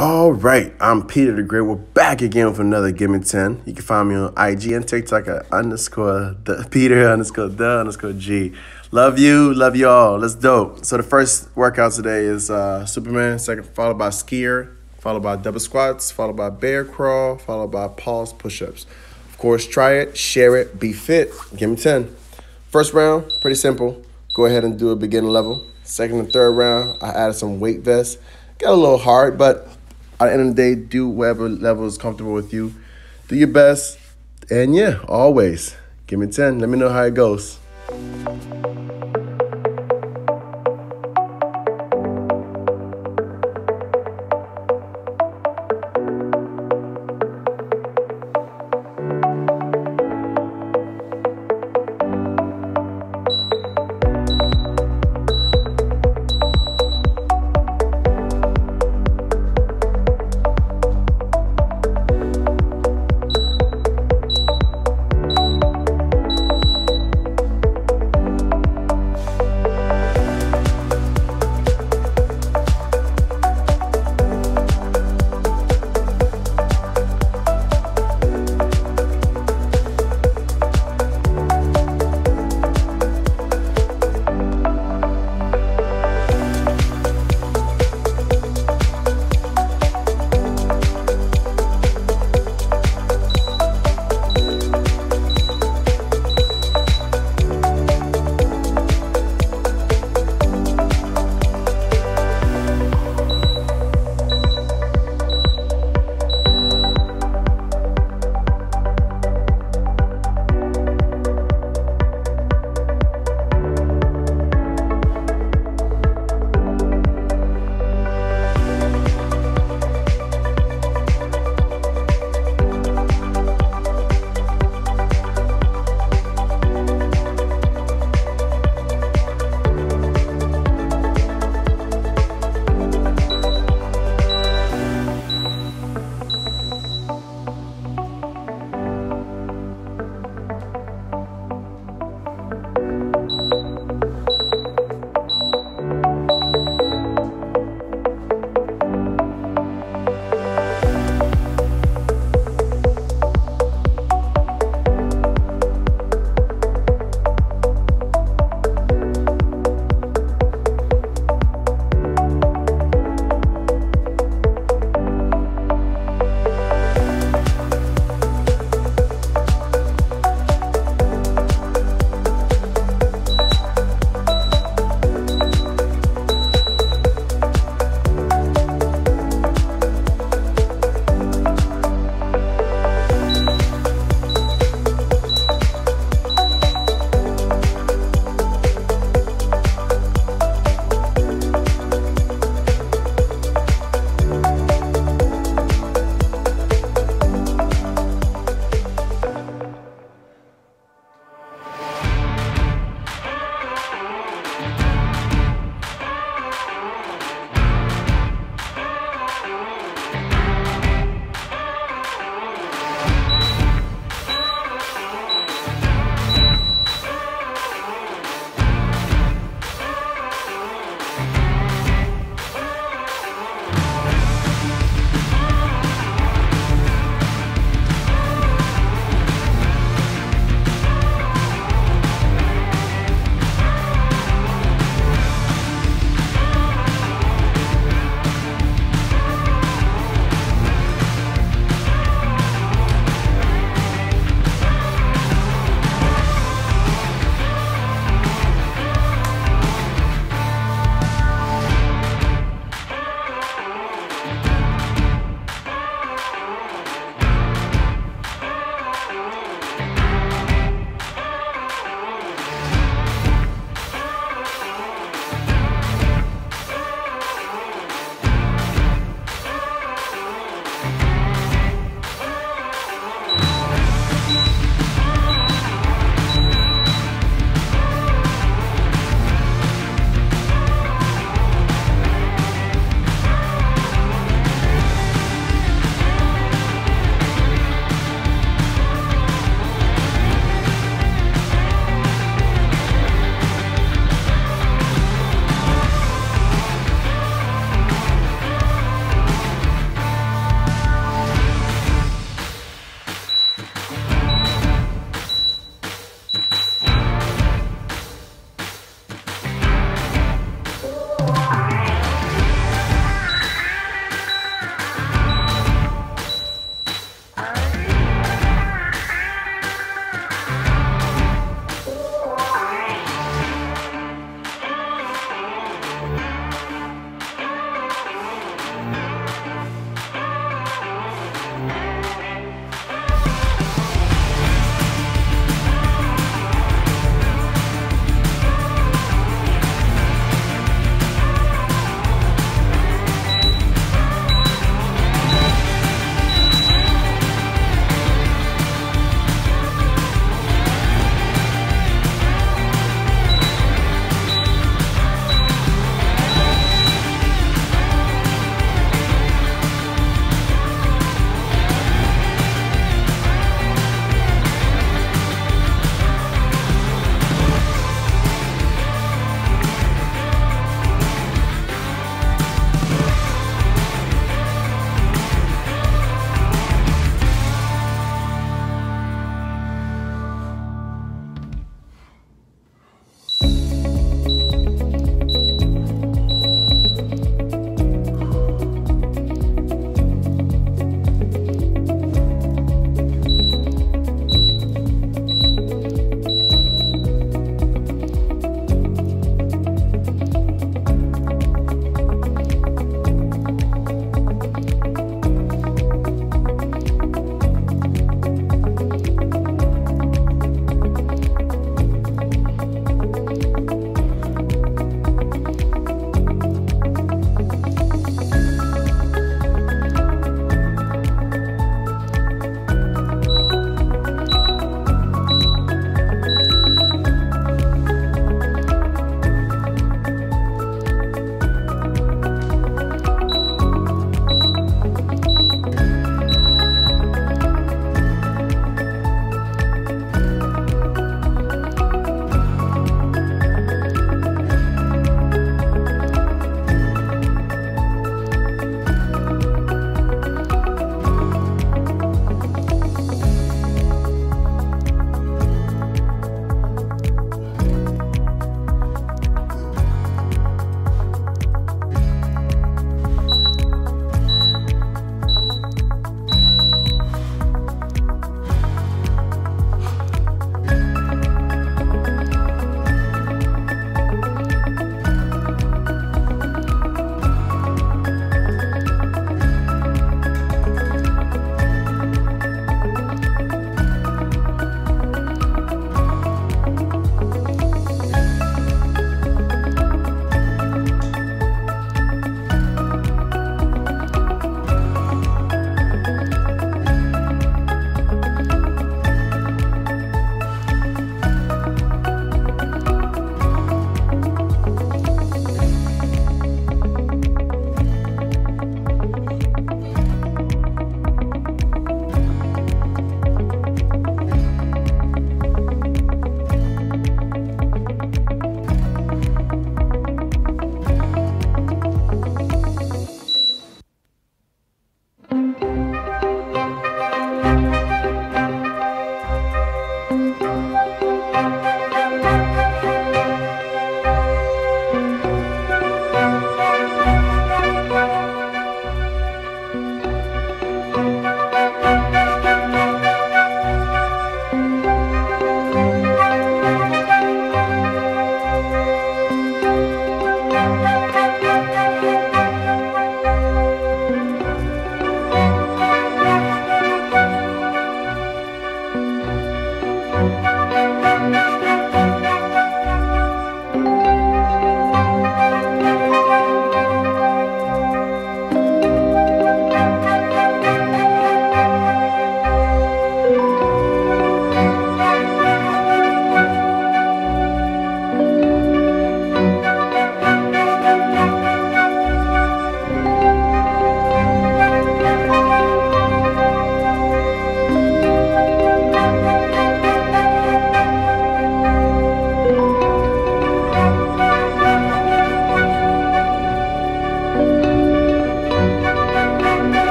All right, I'm Peter the Great. We're back again with another Give Me 10. You can find me on IG and TikTok at underscore the Peter underscore the underscore G. Love you, love you all. Let's dope. So the first workout today is uh, Superman, second followed by skier, followed by double squats, followed by bear crawl, followed by pause push-ups. Of course, try it, share it, be fit. Give me 10. First round, pretty simple. Go ahead and do a beginner level. Second and third round, I added some weight vests. Got a little hard, but at the end of the day, do whatever level is comfortable with you. Do your best. And yeah, always give me 10. Let me know how it goes.